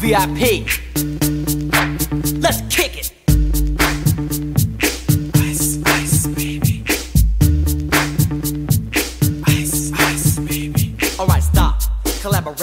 VIP. Let's kick it. Ice, ice, baby. Ice, ice, baby. All right, stop. Collaborate.